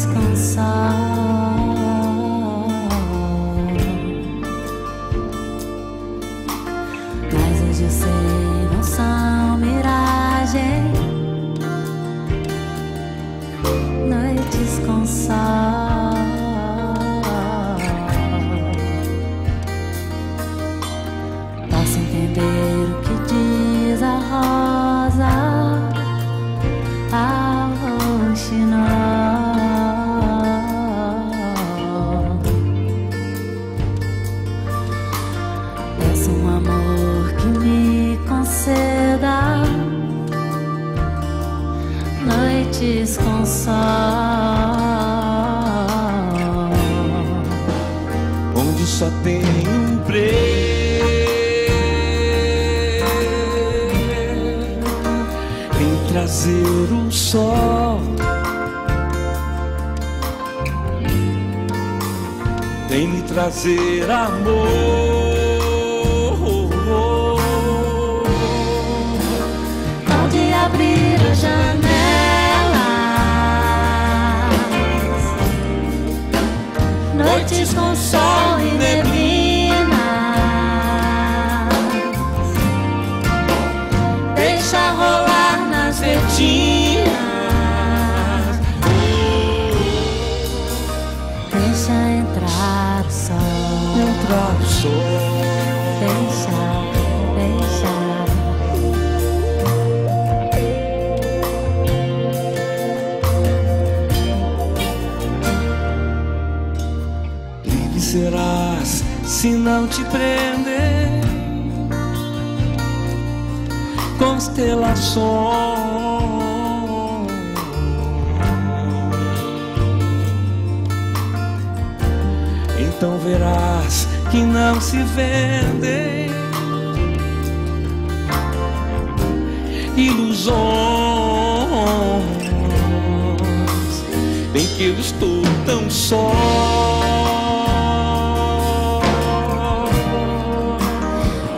descansar. um amor que me conceda noites com sol, onde só tem um preço. trazer o sol. Vem me trazer amor. Que serás se não te prender? Constelações. Então verás que não se vendem ilusões. Bem que eu estou tão só.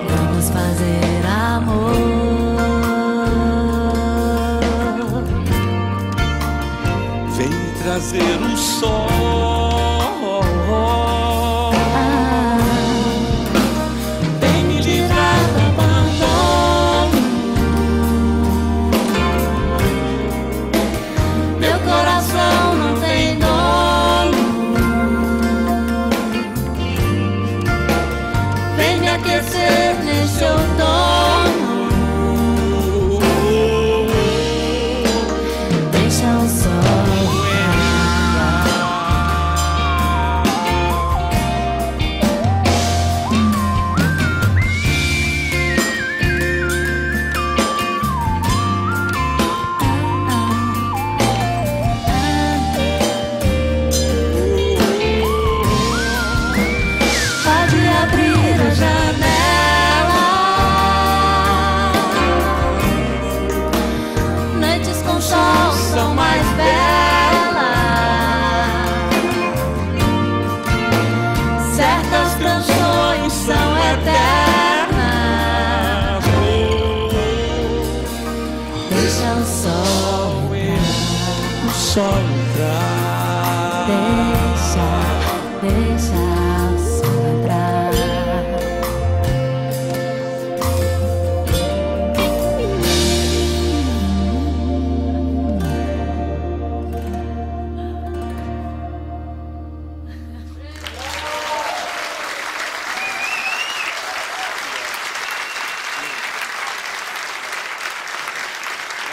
Vamos fazer amor. Vem trazer o sol. Sol entrar. Deixa, deixa entrar.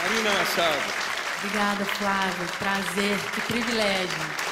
Marina Machado. Obrigada, Flávio. Prazer, que privilégio.